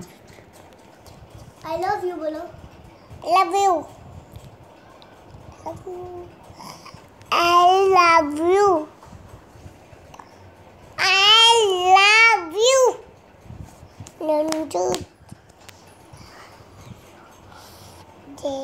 ना I love you बोलो love you I love you I love you नंजू they